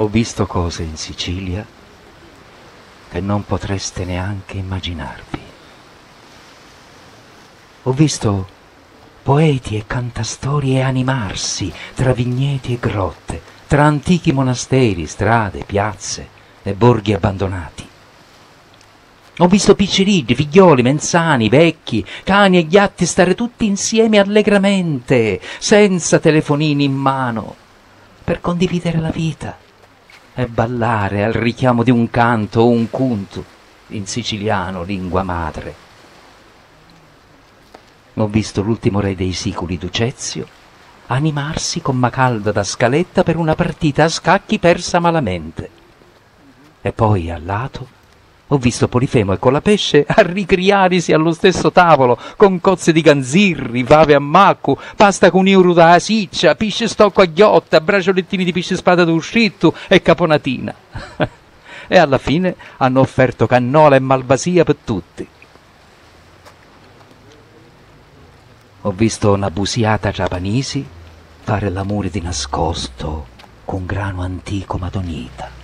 Ho visto cose in Sicilia che non potreste neanche immaginarvi. Ho visto poeti e cantastorie animarsi tra vigneti e grotte, tra antichi monasteri, strade, piazze e borghi abbandonati. Ho visto picciriddi, figlioli, menzani, vecchi, cani e gatti stare tutti insieme allegramente, senza telefonini in mano, per condividere la vita e ballare al richiamo di un canto o un cunto in siciliano, lingua madre. Ho visto l'ultimo re dei siculi Ducezio animarsi con Macalda da scaletta per una partita a scacchi persa malamente. E poi al lato ho visto Polifemo e Colapesce arricriarisi allo stesso tavolo, con cozze di ganzirri, fave a maccu, pasta con euro da siccia, pisce stocco a ghiotta, braciolettini di pisce spada d'uscitto e caponatina. e alla fine hanno offerto cannola e malvasia per tutti. Ho visto una busiata giapanisi fare l'amore di nascosto con grano antico madonita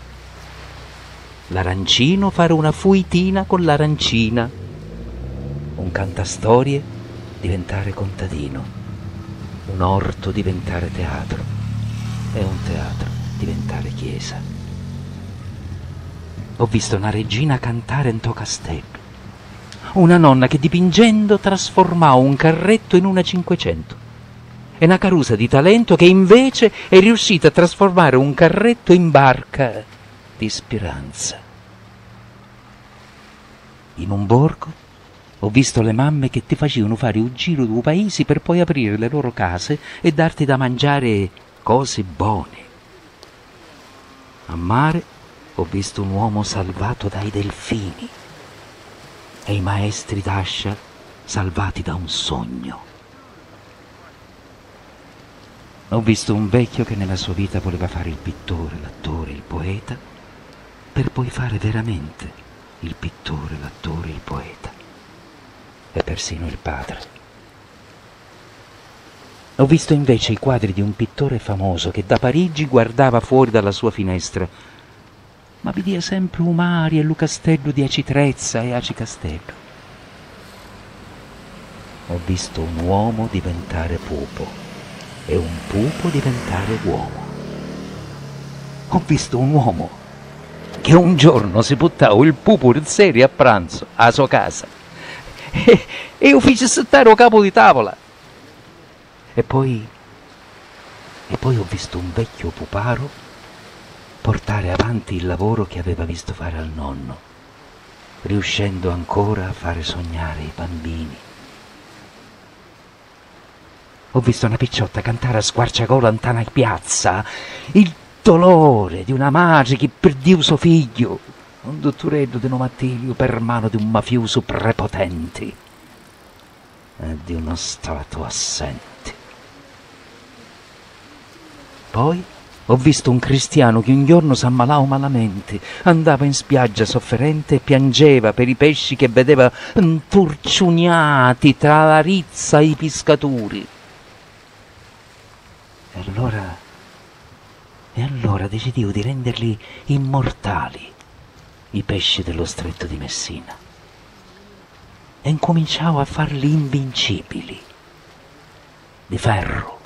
l'arancino fare una fuitina con l'arancina, un cantastorie diventare contadino, un orto diventare teatro. E un teatro diventare chiesa. Ho visto una regina cantare in to castello, una nonna che dipingendo trasformava un carretto in una cinquecento. E una carusa di talento che invece è riuscita a trasformare un carretto in barca di speranza. In un borgo ho visto le mamme che ti facevano fare un giro due paesi per poi aprire le loro case e darti da mangiare cose buone. A mare ho visto un uomo salvato dai delfini e i maestri d'ascia salvati da un sogno. Ho visto un vecchio che nella sua vita voleva fare il pittore, l'attore, il poeta per poi fare veramente il pittore, l'attore, il poeta e persino il padre. Ho visto invece i quadri di un pittore famoso che da Parigi guardava fuori dalla sua finestra, ma vedia sempre Umari e Lucastello di Acitrezza e Aci Castello. Ho visto un uomo diventare pupo e un pupo diventare uomo. Ho visto un uomo che un giorno si buttava il pupo in serie a pranzo alla sua casa e, e io feci settare il capo di tavola. E poi, e poi ho visto un vecchio puparo portare avanti il lavoro che aveva visto fare al nonno, riuscendo ancora a fare sognare i bambini. Ho visto una picciotta cantare a squarciagola in tana piazza il dolore di una madre che perdiu suo figlio, un dottoreddo di nomattilio per mano di un mafioso prepotente e di uno stato assente. Poi ho visto un cristiano che un giorno s'ammalò malamente, andava in spiaggia sofferente e piangeva per i pesci che vedeva inturciuniati tra la rizza e i pescatori. E allora e allora decidivo di renderli immortali, i pesci dello stretto di Messina. E incominciavo a farli invincibili, di ferro.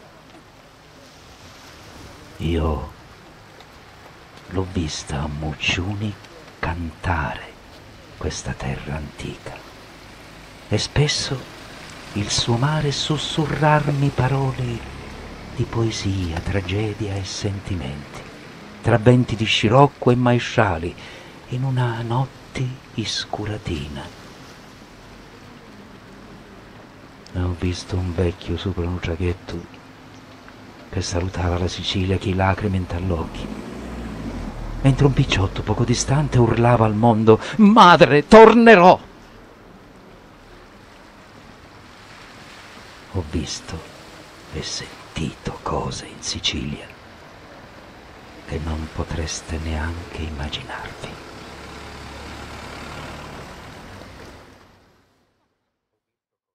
Io l'ho vista a Mucciuni cantare questa terra antica e spesso il suo mare sussurrarmi parole di poesia, tragedia e sentimenti, tra venti di scirocco e maesciali, in una notte iscuratina. Ho visto un vecchio sopra un traghetto che salutava la Sicilia che lacrime all'occhi, mentre un picciotto poco distante urlava al mondo Madre, tornerò! Ho visto e sentito sentito cose in Sicilia che non potreste neanche immaginarvi.